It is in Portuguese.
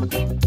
Música